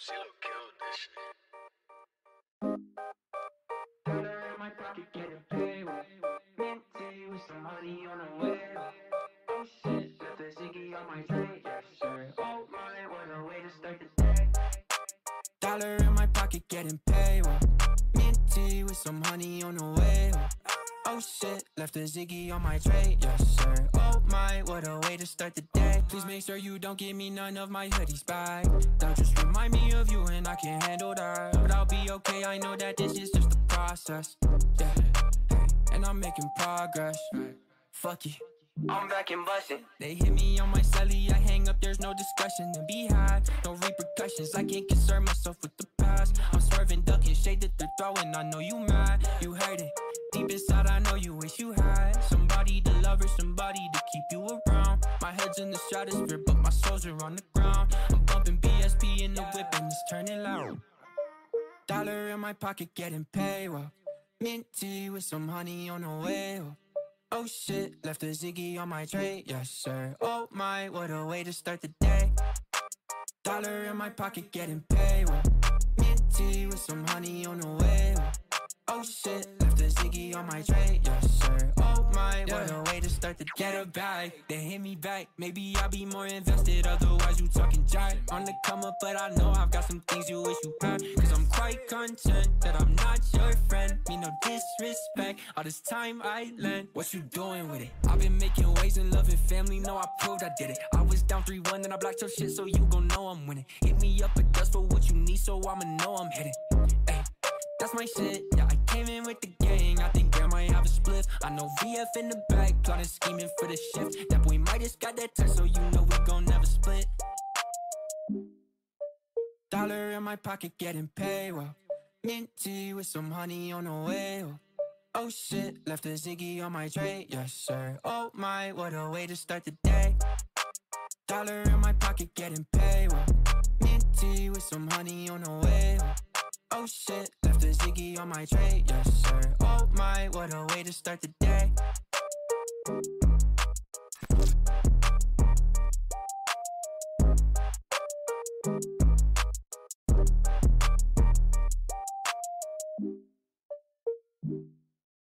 CeeLo killed this shit. Dollar in my pocket, getting paid with mint with some honey on the way. Oh shit, on my tray, yes sir. Oh my, what a way to start the day. Dollar in my pocket, getting paid with mint tea with some honey on the way. Oh shit, left a Ziggy on my tray, yes sir. Oh my, what a way to start the day. Please make sure you don't give me none of my hoodies back. Don't just remind me of you and I can handle that. But I'll be okay, I know that this is just a process. Yeah, and I'm making progress. Fuck you. I'm back and bustin'. They hit me on my celly, I hang up, there's no discussion to be high, No repercussions, I can't concern myself with the past. I'm swerving, ducking, shade that they're throwing. I know you mad, you heard it. My head's in the stratosphere, but my soul's are on the ground. I'm bumping BSP in the whip and it's turning loud. Dollar in my pocket, getting paid well. Mint tea with some honey on the way. oh. Shit, left a Ziggy on my tray, yes sir. Oh my, what a way to start the day. Dollar in my pocket, getting paid. Well, mint tea with some honey on the way. Oh shit, left a Ziggy on my tray, yes sir. Oh my, what a way to start the get a bag. They hit me back, maybe I'll be more invested. Otherwise, you talking jive on the come up, but I know I've got some things you wish you had. Cause I'm quite content that I'm not your friend. Me no disrespect, all this time I lent. What you doing with it? I've been making waves and loving family, know I proved I did it. I was down 3 1, then I blocked your shit, so you gon' know I'm winning. Hit me up at dust for what you need, so I'ma know I'm hitting. That's my shit, yeah, I came in with the I know VF in the back, plotting scheming for the shift That boy might just got that text, so you know we gon' never split Dollar in my pocket, getting paid well Mint tea with some honey on the way oh. Shit, left a Ziggy on my tray, yes sir Oh my, what a way to start the day Dollar in my pocket, getting paid well Mint tea with some honey on the way oh. Shit, left a Ziggy on my tray, yes sir. Oh my, what a way to start the day.